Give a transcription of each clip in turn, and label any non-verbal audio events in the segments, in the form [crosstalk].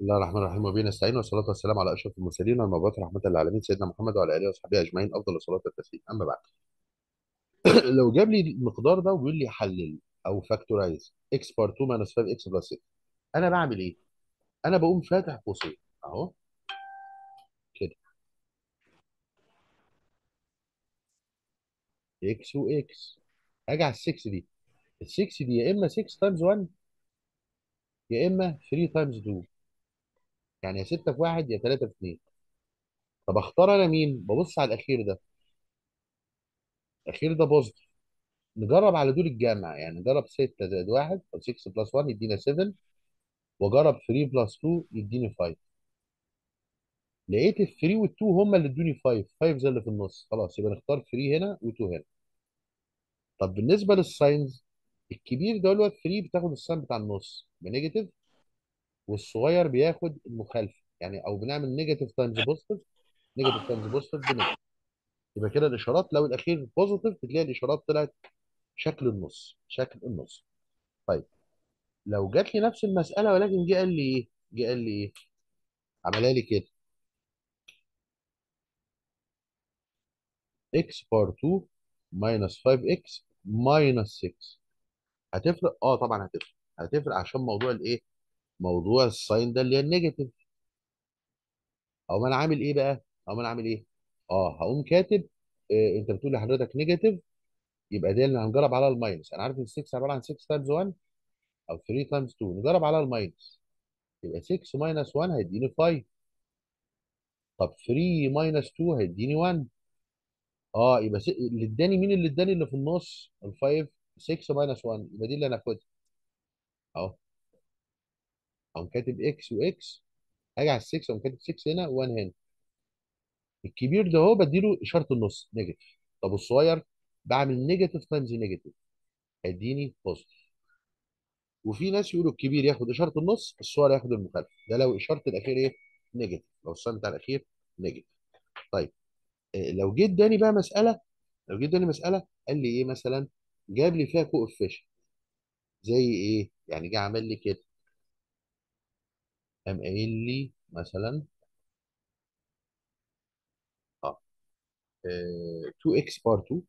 بسم الله الرحمن الرحيم. وبه نستعين والصلاة والسلام على أشرف المرسلين والمبعوث رحمة للعالمين سيدنا محمد وعلى آله وصحبه أجمعين. أفضل الصلاة والتسليم. أما بعد. [clears throat] لو جاب لي المقدار ده وبيقول لي حلل أو factorize x power 2 minus 5 x plus 6 أنا بعمل إيه؟ أنا بقوم فاتح قوسين. أهو. كده. إكس واكس أجي على ال 6 دي. ال 6 دي يا إما 6 times 1 يا إما 3 times 2 يعني يا 6 في 1 يا 3 في 2 طب أختار أنا مين؟ ببص على الأخير ده. الأخير ده positive نجرب على دول الجمع يعني نجرب 6 زائد 1 أو 6 plus 1 يدينا 7 وأجرب 3 plus 2 يديني 5 لقيت ال 3 وال 2 هم اللي ادوني 5 5 زي اللي في النص. خلاص يبقى نختار 3 هنا و2 هنا. طب بالنسبة لل signs الكبير ده اللي هو 3 بتاخد ال sign بتاع النص. ب negative والصغير بياخد المخالفة. يعني أو بنعمل negative times positive negative times positive ب negative يبقى كده الإشارات لو الأخير positive بتلاقي الإشارات طلعت شكل النص شكل النص. طيب لو جات لي نفس المسألة ولكن جه قال لي إيه؟ جه قال لي إيه؟ عملها لي كده. X power 2 minus 5x minus 6 هتفرق؟ آه طبعا هتفرق. هتفرق عشان موضوع الإيه؟ موضوع ال sign ده اللي هي ال negative أقوم أنا عامل إيه بقى؟ أقوم أنا عامل إيه؟ آه هقوم كاتب آه أنت بتقول لحضرتك negative يبقى ده اللي هنجرب على ال minus. أنا عارف إن 6 عبارة عن 6 times 1 أو 3 times 2 نجرب على ال minus. يبقى 6 minus 1 هيديني 5 طب 3 minus 2 هيديني 1 آه يبقى. اللي اداني مين اللي اداني اللي في النص؟ ال 5 6 minus 1 يبقى دي اللي هناخدها أهو. اقوم كاتب إكس وإكس هاجي على ال 6 اقوم كاتب 6 هنا و1 هنا. الكبير ده هو بديله إشارة النص negative. طب الصغير؟ بعمل negative times negative. هيديني positive. وفي ناس يقولوا الكبير ياخد إشارة النص الصغير ياخد المخالفة. ده لو إشارة الأخير إيه؟ negative. لو ال sign بتاع الأخير negative. طيب آه، لو جيت اداني بقى مسألة لو جيت اداني مسألة قال لي إيه مثلا؟ جاب لي فيها coefficient زي إيه؟ يعني جه عمل لي كده. قام قايل لي مثلا آه 2x power 2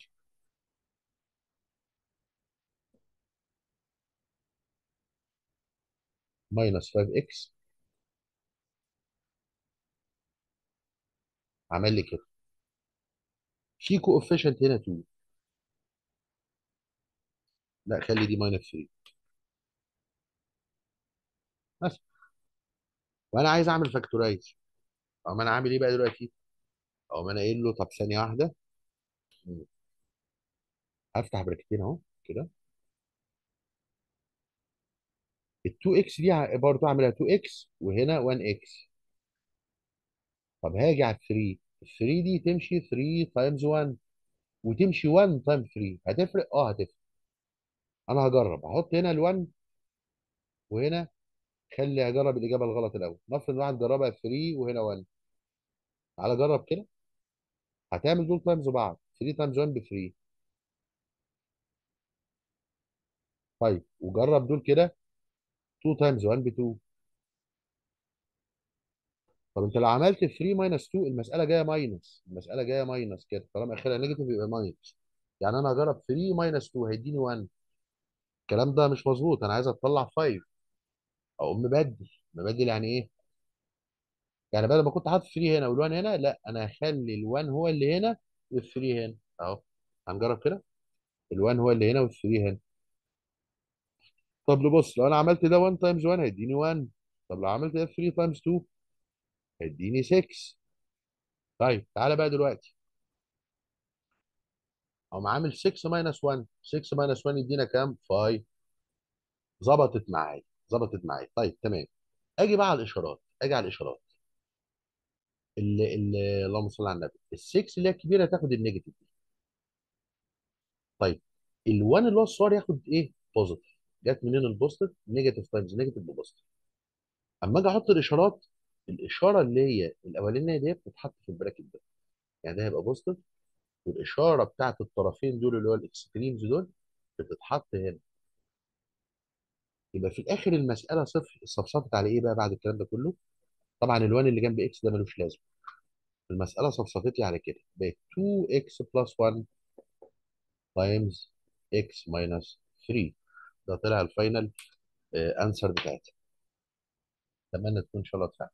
minus 5x عمل لي كده. في coefficient هنا 2 لا خلي دي minus 3 بس. وأنا عايز اعمل factorize أقوم أنا عامل إيه بقى دلوقتي؟ أقوم أنا قايل له طب ثانية واحدة. هفتح bracket ين أهو كده. ال 2 x دي برضه اعملها 2 x وهنا 1 x طب هاجي على 3 ال 3 دي تمشي 3 times 1 وتمشي 1 times 3 هتفرق؟ آه هتفرق. أنا هجرب. أحط هنا ال 1 وهنا خلي اجرب الإجابة الغلط الأول. نفرض واحد جربها 3 وهنا 1 تعالى جرب كده. هتعمل دول times بعض. 3 times 1 ب 3 طيب وجرب دول كده. 2 times 1 ب 2 طب أنت لو عملت 3 minus 2 المسألة جاية minus المسألة جاية minus كده. طالما آخرها negative يبقى minus يعني أنا هجرب 3 minus 2 هيديني 1 الكلام ده مش مظبوط. أنا عايز أطلع 5 أقوم مبدل. مبدل يعني إيه؟ يعني بدل ما كنت حاطط 3 هنا وال1 هنا لأ أنا هخلي ال1 هو اللي هنا وال3 هنا. أهو. هنجرب كده؟ ال1 هو اللي هنا وال3 هنا. طب بص لو أنا عملت ده 1 times 1 هيديني 1 طب لو عملت ده 3 times 2 هيديني 6 طيب تعالى بقى دلوقتي. أقوم عامل 6 minus 1 6 minus 1 يدينا كام؟ 5 ظبطت معايا. ظبطت معايا. طيب تمام. آجي بقى على الإشارات. آجي على الإشارات. اللي اللي اللهم صل على النبي. ال6 اللي هي الكبيرة تاخد ال negative طيب ال1 اللي هو الصغير ياخد إيه؟ positive جت منين ال positive negative times negative ب positive أما آجي أحط الإشارات الإشارة اللي هي الأولانية دي بتتحط في ال bracket ده. يعني ده هيبقى positive والإشارة بتاعت الطرفين دول اللي هو ال extremes دول بتتحط هنا. يبقى في الآخر المسألة صفر صفصفت على إيه بقى بعد الكلام ده كله؟ طبعا ال1 اللي جنب x ده ملوش لازمة. المسألة صفصفت لي على كده. بقت 2x plus 1 times x minus 3 ده طلع ال final answer بتاعتها. أتمنى تكون إن شاء الله اتفهمت